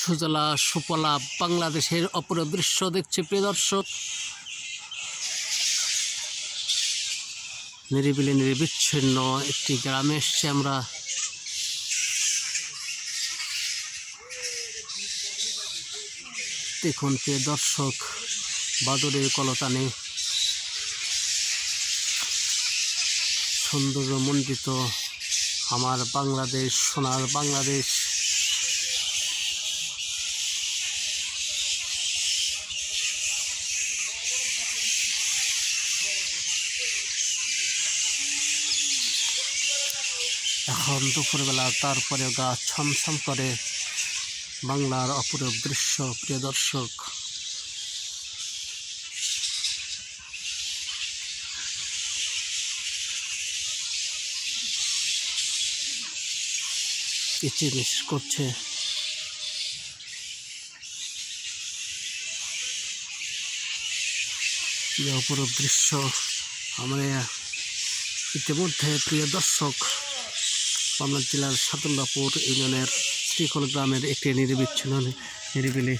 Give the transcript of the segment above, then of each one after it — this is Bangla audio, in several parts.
সুজলা সুফলা বাংলাদেশের অপর দৃশ্য দেখছি, প্রিয় দর্শক। নিরিবিলি নিরবিচ্ছিন্ন একটি গ্রামে এসছি আমরা। দেখুন, প্রিয় দর্শক বাদরের কলতানে সৌন্দর্যমণ্ডিত আমার বাংলাদেশ, সোনার বাংলাদেশ। এখন দুপুরবেলা তারপরে গাছ ছমছম করে বাংলার অপরূপ দৃশ্য, প্রিয় দর্শক। কিচিমিচ করছে অপরূপ দৃশ্য আমরা ইতিমধ্যে, প্রিয় দর্শক পাবনা জেলার সাতুল্লাপুর ইউনিয়নের শ্রীকল গ্রামের একটি নিরিবিচ্ছিন্ন নিরিবিলি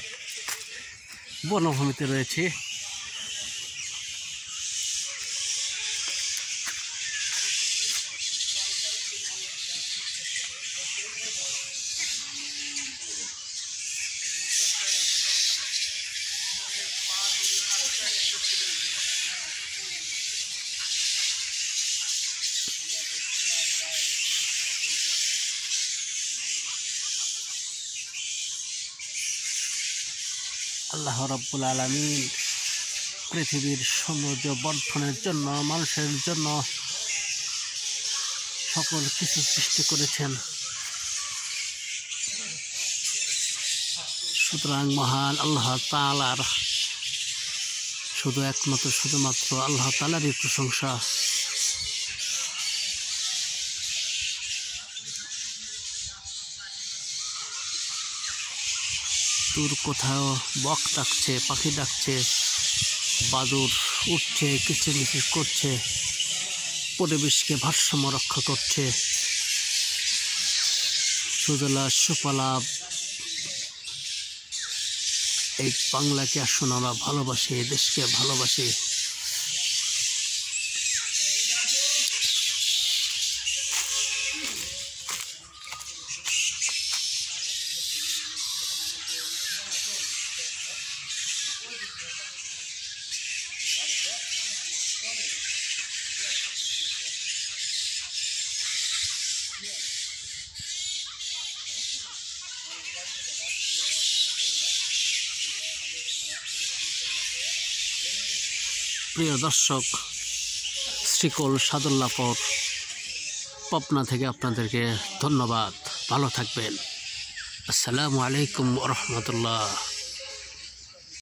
বনভূমিতে রয়েছে। আল্লাহ রব্বুল আলমিন পৃথিবীর সৌন্দর্য বর্ধনের জন্য, মানুষের জন্য সকল কিছু সৃষ্টি করেছেন। সুতরাং মহান আল্লাহ তালার শুধু একমাত্র, শুধুমাত্র আল্লাহ তালারই প্রশংসা। দূর কোথাও বক ডাকছে, পাখি ডাকছে, বাদুর উঠছে, কিচিরমিচির করছে, পরিবেশকে ভারসাম্য রক্ষা করছে। সুজলা, সুফলা, এই বাংলাকে আসুন, আমরা ভালোবাসি, দেশকে ভালোবাসি। প্রিয় দর্শক শ্রীকল সাদুল্লাপর পাবনা থেকে আপনাদেরকে ধন্যবাদ। ভালো থাকবেন। আসসালামু আলাইকুম রহমতুল্লাহ।